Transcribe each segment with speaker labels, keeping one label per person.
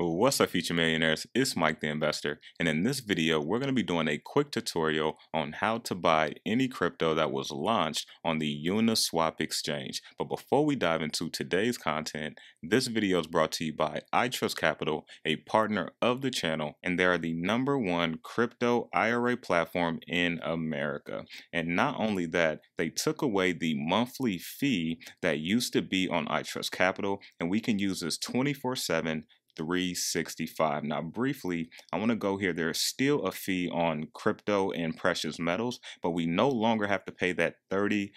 Speaker 1: What's up future millionaires, it's Mike Tha Investor and in this video we're going to be doing a quick tutorial on how to buy any crypto that was launched on the Uniswap exchange. But before we dive into today's content, this video is brought to you by iTrust Capital, a partner of the channel and they are the number one crypto IRA platform in America. And not only that, they took away the monthly fee that used to be on iTrust Capital and we can use this 24 7 365. Now, briefly, I want to go here. There's still a fee on crypto and precious metals, but we no longer have to pay that $30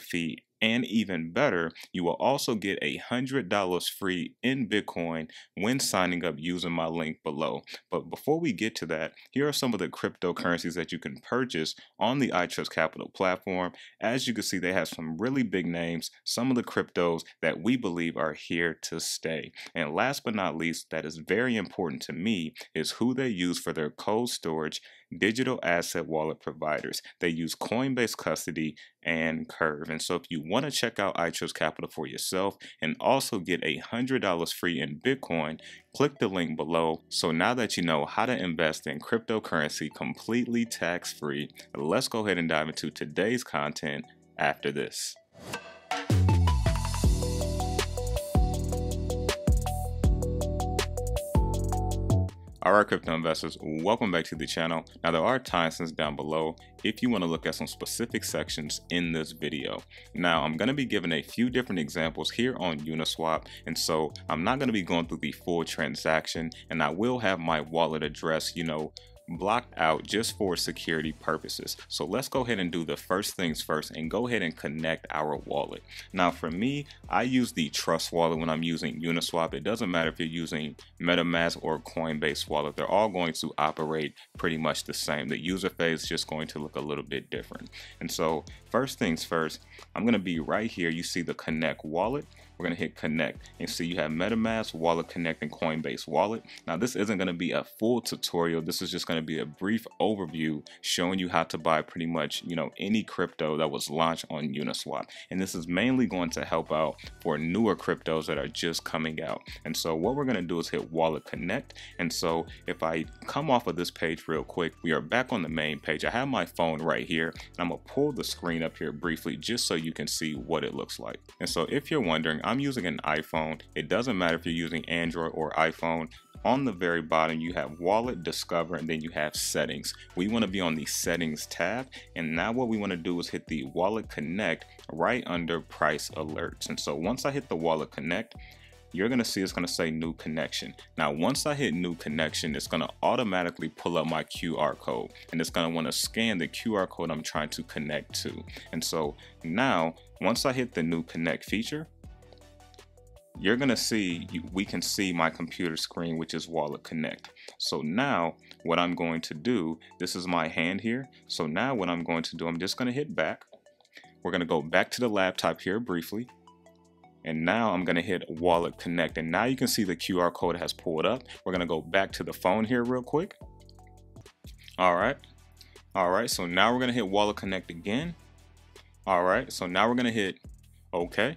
Speaker 1: fee and even better, you will also get a $100 free in Bitcoin when signing up using my link below. But before we get to that, here are some of the cryptocurrencies that you can purchase on the iTrust Capital platform. As you can see, they have some really big names, some of the cryptos that we believe are here to stay. And last but not least, that is very important to me, is who they use for their cold storage digital asset wallet providers. They use Coinbase Custody and Curv. And so if you want to check out iTrust Capital for yourself and also get a $100 free in Bitcoin, click the link below. So now that you know how to invest in cryptocurrency completely tax free, let's go ahead and dive into today's content after this. Alright crypto investors, welcome back to the channel. Now there are timestamps down below if you want to look at some specific sections in this video. Now I'm going to be giving a few different examples here on Uniswap and so I'm not going to be going through the full transaction and I will have my wallet address, you know, blocked out just for security purposes. So let's go ahead and do the first things first and go ahead and connect our wallet. Now for me, I use the Trust wallet when I'm using Uniswap. It doesn't matter if you're using MetaMask or Coinbase wallet. They're all going to operate pretty much the same. The user phase is just going to look a little bit different. And so first things first, I'm going to be right here. You see the connect wallet we're to hit connect and see you have MetaMask, Wallet Connect, and Coinbase Wallet. Now this isn't going to be a full tutorial. This is just going to be a brief overview showing you how to buy pretty much, you know, any crypto that was launched on Uniswap. And this is mainly going to help out for newer cryptos that are just coming out. And so what we're to do is hit Wallet Connect. And so if I come off of this page real quick, we are back on the main page. I have my phone right here. And I'm to pull the screen up here briefly just so you can see what it looks like. And so if you're wondering, I'm using an iPhone. It doesn't matter if you're using Android or iPhone. On the very bottom, you have Wallet, Discover, and then you have Settings. We want to be on the Settings tab. And now what we want to do is hit the Wallet Connect right under Price Alerts. And so once I hit the Wallet Connect, you're going to see it's going to say new connection. Now, once I hit new connection, it's going to automatically pull up my QR code and it's going to want to scan the QR code I'm trying to connect to. And so now, once I hit the new connect feature, you're gonna see, we can see my computer screen, which is Wallet Connect. So now what I'm going to do, this is my hand here. So now what I'm going to do, I'm just gonna hit back. We're gonna go back to the laptop here briefly. And now I'm gonna hit Wallet Connect. And now you can see the QR code has pulled up. We're gonna go back to the phone here real quick. All right. All right, so now we're gonna hit Wallet Connect again. All right, so now we're gonna hit OK.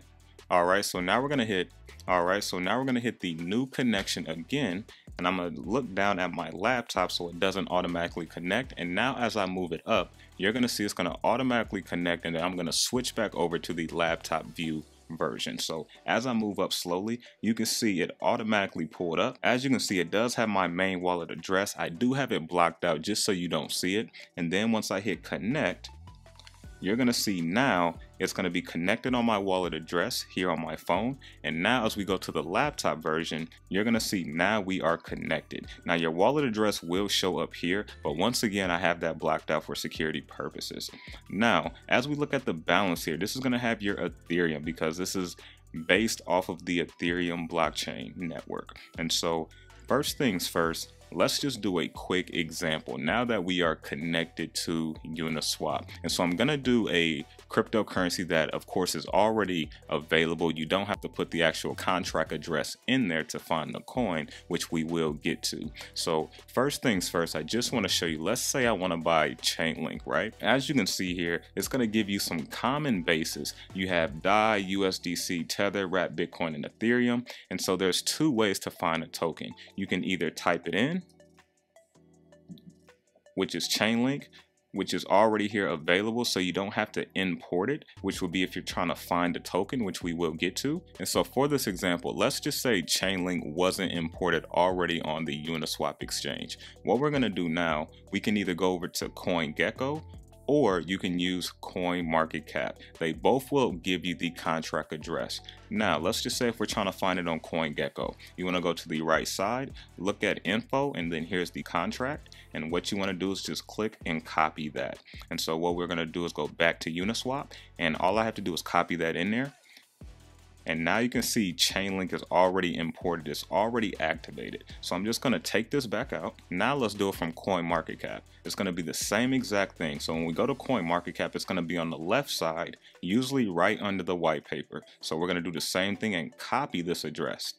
Speaker 1: All right, so now we're gonna hit all right, so now we're gonna hit the new connection again, and I'm gonna look down at my laptop so it doesn't automatically connect. And now as I move it up, you're gonna see it's gonna automatically connect and then I'm gonna switch back over to the laptop view version. So as I move up slowly, you can see it automatically pulled up. As you can see, it does have my main wallet address. I do have it blocked out just so you don't see it. And then once I hit connect, you're to see now it's to be connected on my wallet address here on my phone. And now as we go to the laptop version, you're to see now we are connected. Now your wallet address will show up here, but once again, I have that blocked out for security purposes. Now, as we look at the balance here, this is to have your Ethereum because this is based off of the Ethereum blockchain network. And so first things first, let's just do a quick example now that we are connected to Uniswap. And so I'm gonna do a cryptocurrency that of course is already available. You don't have to put the actual contract address in there to find the coin, which we will get to. So first things first, I just wanna show you, let's say I wanna buy Chainlink, right? As you can see here, it's gonna give you some common bases. You have DAI, USDC, Tether, Wrap, Bitcoin, and Ethereum. And so there's two ways to find a token. You can either type it in, which is Chainlink, which is already here available so you don't have to import it, which would be if you're trying to find a token, which we will get to. And so for this example, let's just say Chainlink wasn't imported already on the Uniswap exchange. What we're gonna do now, we can either go over to CoinGecko or you can use CoinMarketCap. They both will give you the contract address. Now, let's just say if we're trying to find it on CoinGecko, you want to go to the right side, look at info, and then here's the contract. And what you want to do is just click and copy that. And so what we're going to do is go back to Uniswap, and all I have to do is copy that in there. And now you can see Chainlink is already imported, it's already activated. So I'm just gonna take this back out. Now let's do it from CoinMarketCap. It's gonna be the same exact thing. So when we go to CoinMarketCap, it's gonna be on the left side, usually right under the white paper. So we're gonna do the same thing and copy this address.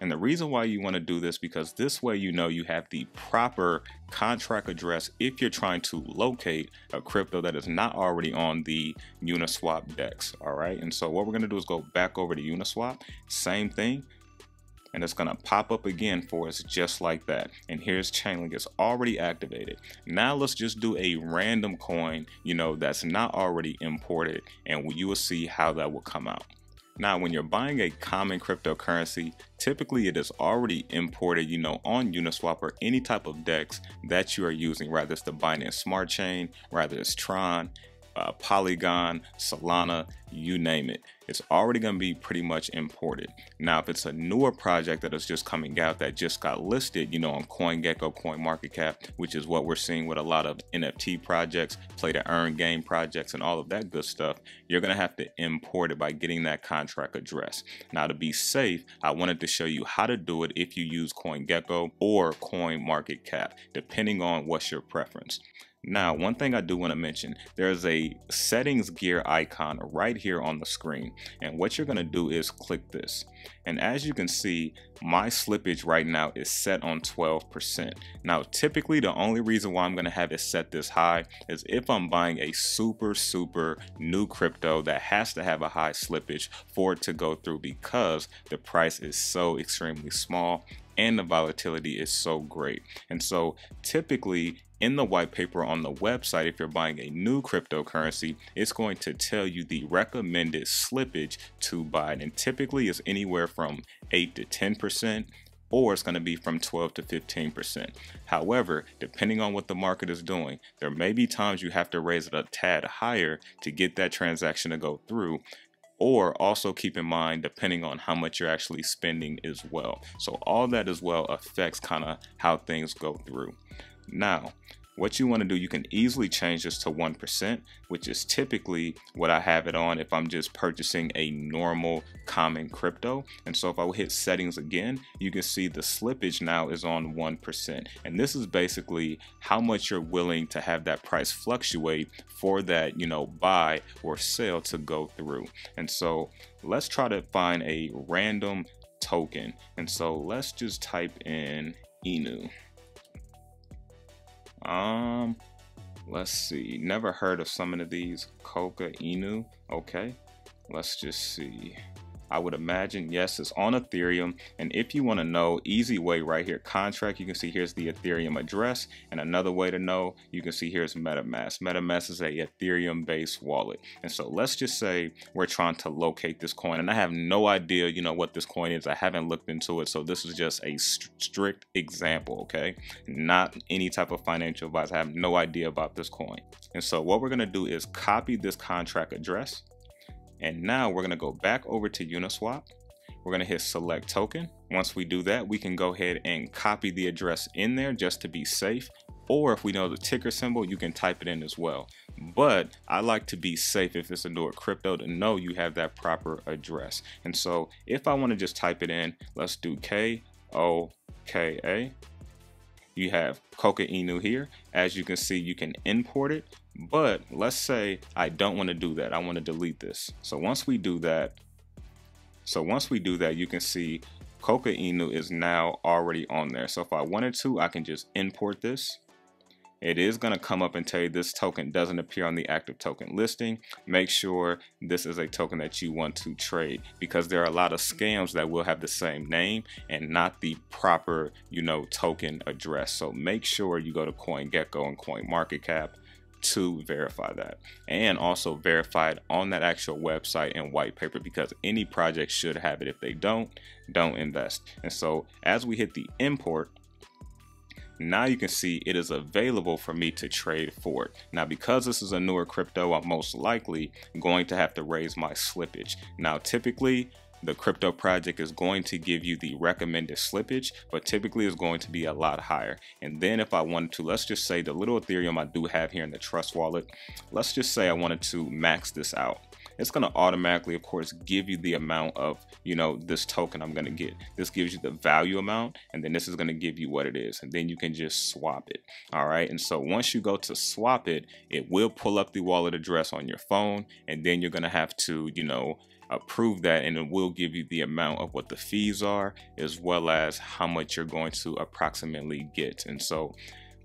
Speaker 1: And the reason why you want to do this because this way you know you have the proper contract address if you're trying to locate a crypto that is not already on the Uniswap DEX. All right. And so what we're going to do is go back over to Uniswap. Same thing. And it's going to pop up again for us just like that. And here's Chainlink. It's already activated. Now let's just do a random coin, you know, that's not already imported. And you will see how that will come out. Now, when you're buying a common cryptocurrency, typically it is already imported, you know, on Uniswap or any type of DEX that you are using, rather it's the Binance Smart Chain, rather it's Tron, uh, Polygon, Solana, you name it. It's already going to be pretty much imported. Now, if it's a newer project that is just coming out that just got listed, you know, on CoinGecko, CoinMarketCap, which is what we're seeing with a lot of NFT projects, play to earn game projects, and all of that good stuff, you're going to have to import it by getting that contract address. Now, to be safe, I wanted to show you how to do it if you use CoinGecko or CoinMarketCap, depending on what's your preference. Now, one thing I do want to mention, there's a settings gear icon right here on the screen. And what you're going to do is click this. And as you can see, my slippage right now is set on 12%. Now, typically the only reason why I'm going to have it set this high is if I'm buying a super, super new crypto that has to have a high slippage for it to go through because the price is so extremely small and the volatility is so great. And so typically in the white paper on the website, if you're buying a new cryptocurrency, it's going to tell you the recommended slippage to buy. And typically it's anywhere from 8 to 10% or it's going to be from 12 to 15%. However, depending on what the market is doing, there may be times you have to raise it a tad higher to get that transaction to go through or also keep in mind depending on how much you're actually spending as well. So all that as well affects kind of how things go through. Now, what you want to do, you can easily change this to 1%, which is typically what I have it on if I'm just purchasing a normal common crypto. And so if I hit settings again, you can see the slippage now is on 1%. And this is basically how much you're willing to have that price fluctuate for that, you know, buy or sell to go through. And so let's try to find a random token. And so let's just type in Inu. Um, let's see. Never heard of some of these. Koka Inu. Okay. Let's just see. I would imagine, yes, it's on Ethereum. And if you want to know, easy way right here, contract, you can see here's the Ethereum address. And another way to know, you can see here's MetaMask. MetaMask is a Ethereum based wallet. And so let's just say we're trying to locate this coin. And I have no idea, you know, what this coin is. I haven't looked into it. So this is just a st strict example, okay? Not any type of financial advice. I have no idea about this coin. And so what we're going to do is copy this contract address and now we're to go back over to Uniswap. We're to hit select token. Once we do that, we can go ahead and copy the address in there just to be safe. Or if we know the ticker symbol, you can type it in as well. But I like to be safe if it's a newer crypto to know you have that proper address. And so if I want to just type it in, let's do K O K A you have Koka Inu here. As you can see, you can import it, but let's say I don't want to do that. I want to delete this. So once we do that, so once we do that, you can see Koka Inu is now already on there. So if I wanted to, I can just import this it is going to come up and tell you this token doesn't appear on the active token listing. Make sure this is a token that you want to trade because there are a lot of scams that will have the same name and not the proper, you know, token address. So make sure you go to CoinGecko and CoinMarketCap to verify that and also verify it on that actual website and white paper because any project should have it if they don't don't invest and so as we hit the import now you can see it is available for me to trade for it. Now, because this is a newer crypto, I'm most likely going to have to raise my slippage. Now, typically, the crypto project is going to give you the recommended slippage, but typically is going to be a lot higher. And then if I wanted to, let's just say the little Ethereum I do have here in the Trust wallet, let's just say I wanted to max this out it's going to automatically, of course, give you the amount of, you know, this token I'm going to get. This gives you the value amount, and then this is going to give you what it is. And then you can just swap it. All right. And so once you go to swap it, it will pull up the wallet address on your phone, and then you're going to have to, you know, approve that and it will give you the amount of what the fees are as well as how much you're going to approximately get and so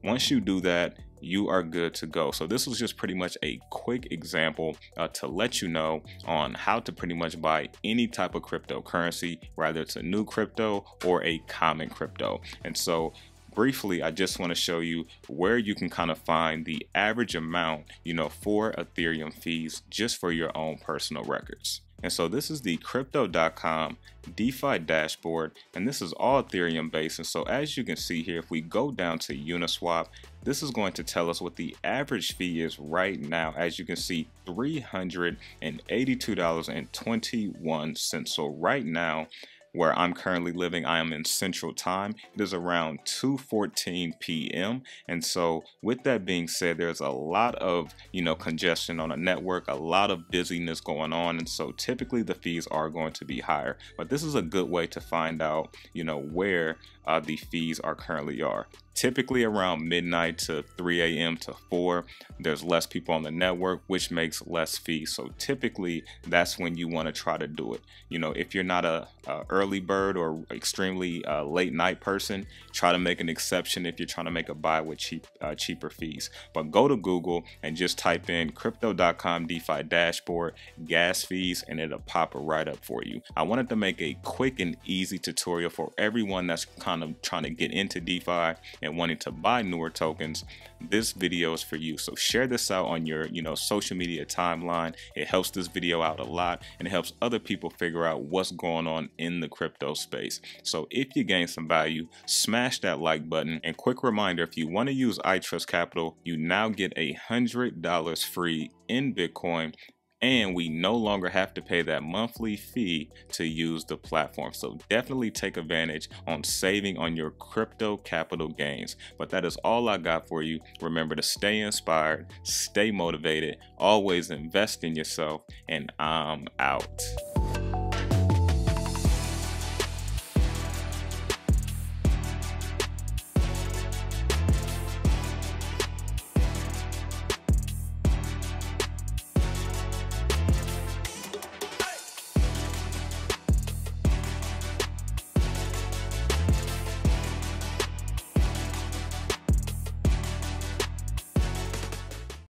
Speaker 1: once you do that you are good to go. So this was just pretty much a quick example uh, to let you know on how to pretty much buy any type of cryptocurrency, whether it's a new crypto or a common crypto. And so briefly, I just want to show you where you can kind of find the average amount, you know, for Ethereum fees just for your own personal records. And so this is the crypto.com DeFi dashboard, and this is all Ethereum based. And so as you can see here, if we go down to Uniswap, this is going to tell us what the average fee is right now. As you can see, $382.21. So right now, where I'm currently living. I am in Central Time. It is around 2:14 p.m. And so, with that being said, there's a lot of you know congestion on a network, a lot of busyness going on, and so typically the fees are going to be higher. But this is a good way to find out you know where uh, the fees are currently are. Typically around midnight to 3 a.m. to 4, there's less people on the network, which makes less fees. So typically that's when you want to try to do it. You know, if you're not a, a early bird or extremely uh, late night person, try to make an exception if you're trying to make a buy with cheap uh, cheaper fees. But go to Google and just type in crypto.com DeFi dashboard gas fees and it'll pop right up for you. I wanted to make a quick and easy tutorial for everyone that's kind of trying to get into DeFi and wanting to buy newer tokens, this video is for you. So share this out on your, you know, social media timeline. It helps this video out a lot and it helps other people figure out what's going on in the crypto space. So if you gain some value, smash that like button. And quick reminder, if you want to use iTrust Capital, you now get a hundred dollars free in Bitcoin and we no longer have to pay that monthly fee to use the platform. So definitely take advantage on saving on your crypto capital gains. But that is all I got for you. Remember to stay inspired, stay motivated, always invest in yourself, and I'm out.